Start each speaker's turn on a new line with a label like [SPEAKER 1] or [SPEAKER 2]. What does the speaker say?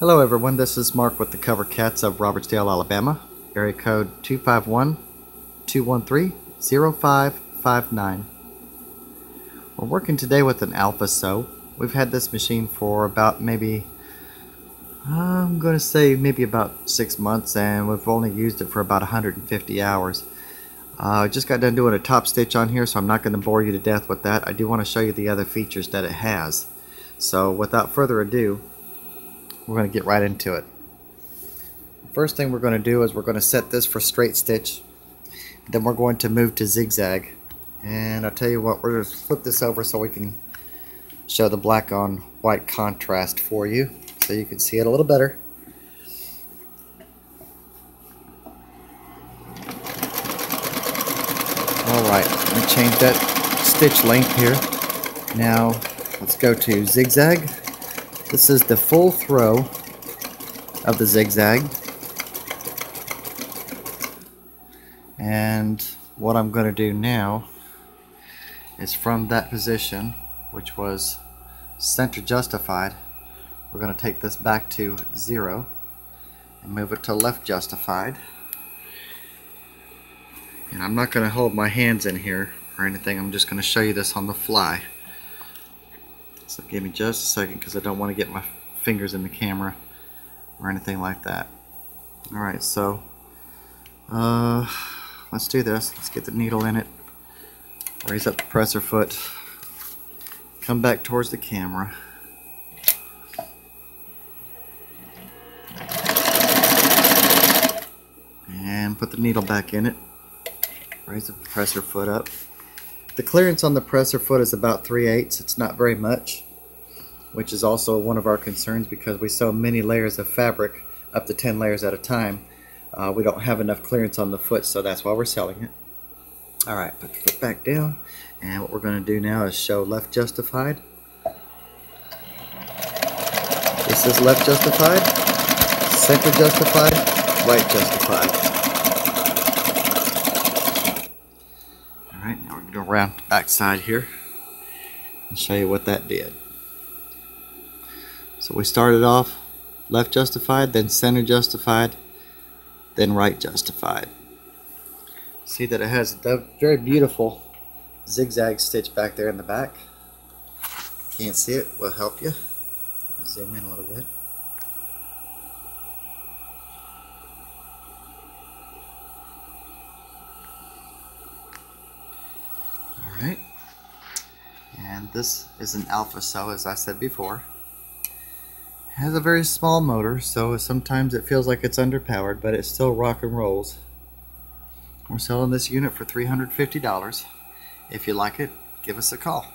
[SPEAKER 1] Hello everyone, this is Mark with the CoverCatz of Robertsdale, Alabama. Area code 251-213-0559. We're working today with an Alpha Sew. We've had this machine for about maybe, I'm going to say maybe about six months and we've only used it for about 150 hours. I uh, just got done doing a top stitch on here so I'm not going to bore you to death with that. I do want to show you the other features that it has. So without further ado, we're going to get right into it. First thing we're going to do is we're going to set this for straight stitch. Then we're going to move to zigzag. And I'll tell you what, we're going to flip this over so we can show the black on white contrast for you so you can see it a little better. Alright, let me change that stitch length here. Now, let's go to zigzag. This is the full throw of the zigzag. And what I'm going to do now is from that position, which was center justified, we're going to take this back to zero and move it to left justified. And I'm not going to hold my hands in here or anything, I'm just going to show you this on the fly. So give me just a second because I don't want to get my fingers in the camera or anything like that. Alright, so uh, let's do this. Let's get the needle in it. Raise up the presser foot. Come back towards the camera. And put the needle back in it. Raise the presser foot up. The clearance on the presser foot is about 3 eighths. It's not very much, which is also one of our concerns because we sew many layers of fabric, up to 10 layers at a time. Uh, we don't have enough clearance on the foot, so that's why we're selling it. Alright, put the foot back down. And what we're going to do now is show left justified. This is left justified, center justified, right justified. Go around the back side here and show you what that did. So we started off left justified, then center justified, then right justified. See that it has a very beautiful zigzag stitch back there in the back. Can't see it, will help you. Zoom in a little bit. Alright. And this is an Alpha Sew, as I said before. It has a very small motor, so sometimes it feels like it's underpowered, but it still rock and rolls. We're selling this unit for $350. If you like it, give us a call.